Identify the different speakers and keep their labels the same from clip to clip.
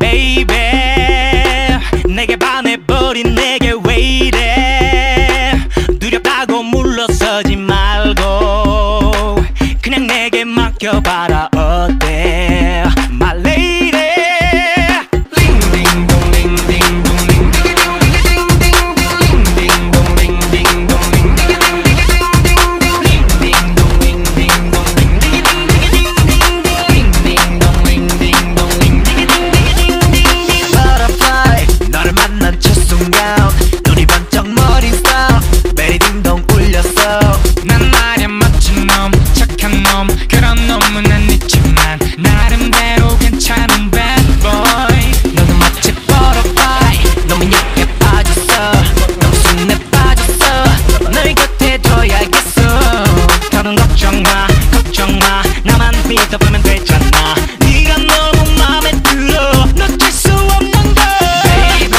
Speaker 1: Baby 내게 반해버린 내게 왜 이래? 두렵다고 물러서지 말고 그냥 내게 맡겨봐라 믿어보면 되잖아 네가 너무 맘에 들어 놓칠 수 없는 걸 Baby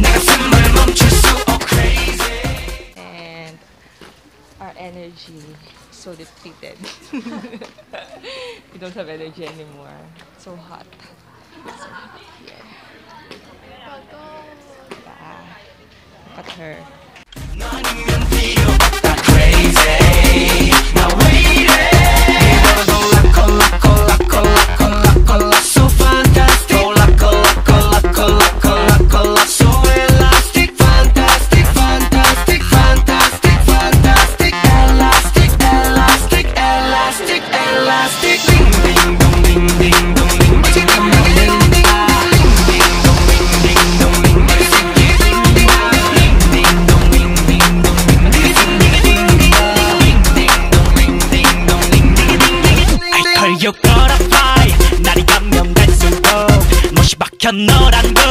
Speaker 1: 내 가슴을 멈출 수 oh crazy
Speaker 2: and our energy so depleted. we don't have energy anymore. So hot. So hot here. Yeah. Look at her.
Speaker 1: 너는 필요 없다 crazy 미쳤 너란 걸